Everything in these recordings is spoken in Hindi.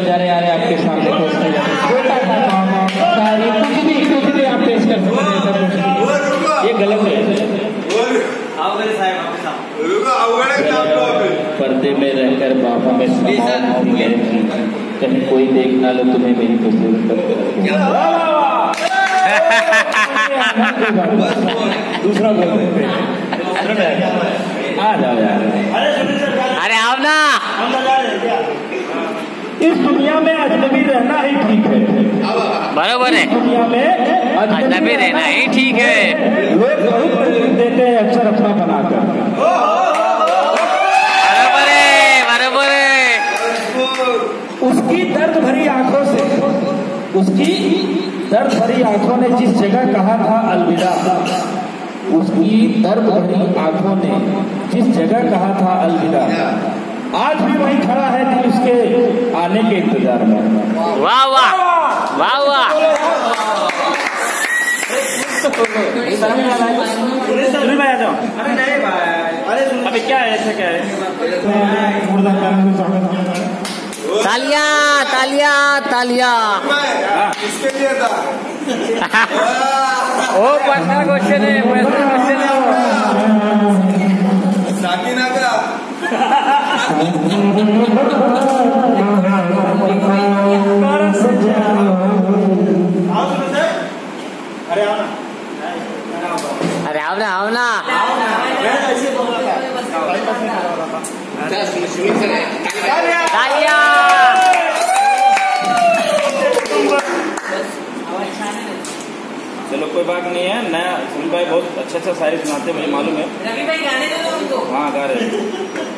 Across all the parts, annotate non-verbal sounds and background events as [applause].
आ रहे आपके सामने कुछ भी कुछ भी आप पेश कर सकते हैं ये गलत है पर्दे में रहकर बाबा में कहीं कोई देख ना लो तुम्हें मेरी तस्वीर दूसरा बोल रहे आ जाओ यार अरे आओ ना। इस दुनिया में अजनबी रहना ही ठीक है। बराबर है। दुनिया में अजनबी रहना ही ठीक है। लोग बहुत तकलीफ़ देते हैं अक्सर अपना बनाकर। बरोबर है बरोबर है। उसकी दर्द भरी आँखों से उसकी दर्द भरी आँखों ने जिस जगह कहा था अलविदा। उसकी दर्द भरी आँखों ने जिस जगह कहा था अलविदा। आज भी वही खड़ा है दिल उसके आने के इंतज़ार में। वाह वाह। वाह वाह। आ जाओ अरे अरे अभी क्या है ऐसा क्या है तालिया तालिया तालिया। इसके लिए था। [laughs] ओ पर्सनल क्वेश्चन है पर्सनल क्वेश्चन है। अरे आओ ना आओ ना। तालिया चलो कोई बात नहीं है। नया सुनील भाई बहुत अच्छा अच्छा शायरी सुनाते हैं मुझे मालूम है। रवि भाई गाने दो ना उनको। हाँ गा रहे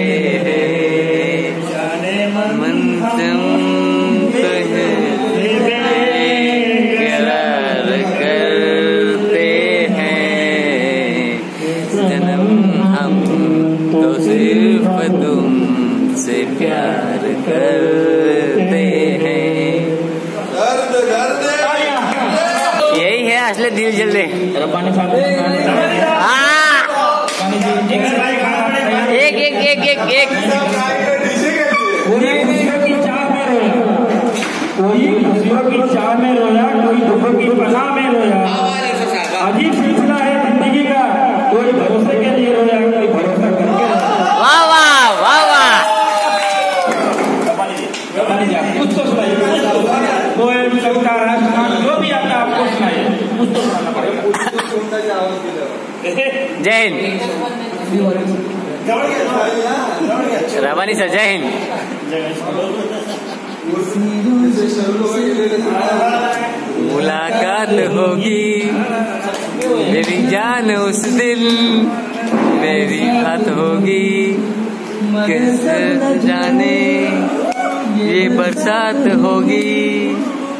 दिल जल्दी। एक एक एक एक एक। कोई की चाह में रोया, कोई खुशियों की पनाह में रोया। अजीब सिलसिला है ज़िंदगी का कोई भरोसे के लिए रोया कोई भरोसा करके रोया वाह वाह वाह वाह रब्बानी जी, आप कुछ तो सुनाइए पोएम कविता राष्ट्रगान जो भी आता है आपको सुनाइए कुछ तो सुनाना हिंद रवानी सर जय हिंद मुलाकात होगी। मेरी जान उस दिन मेरी बात होगी। कैसे जाने ये बरसात होगी।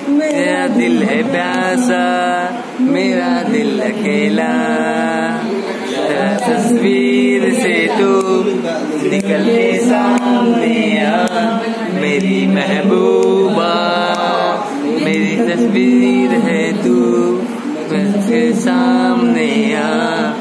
मेरा दिल है प्यासा। मेरा दिल अकेला, तस्वीर से तू निकल के सामने आ। मेरी महबूबा, मेरी तस्वीर है तू के सामने आ।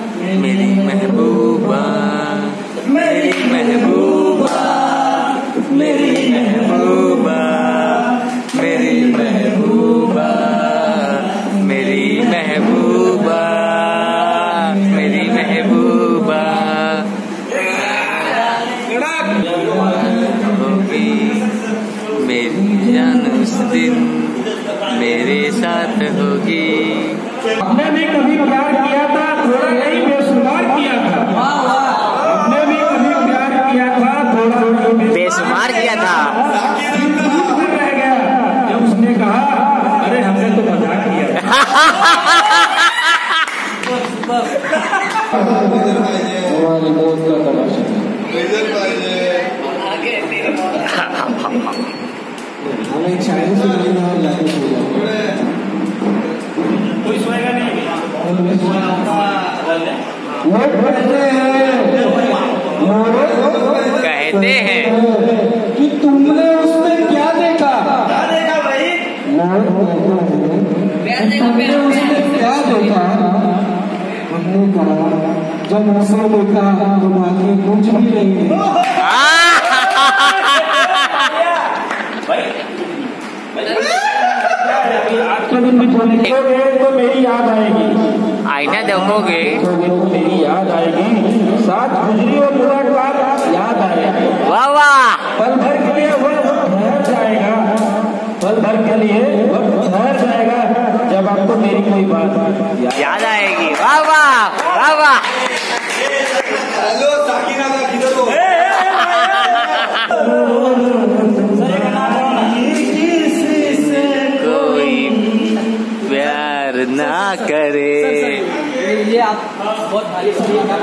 कहते हैं कि तुमने याद होता हमने कहा जब असर देखा तो बाकी कुछ भी नहीं तो मेरी याद आएगी आईना देखोगे तो मेरी याद आएगी साथ गुजरी और मुलाकात Terima kasih.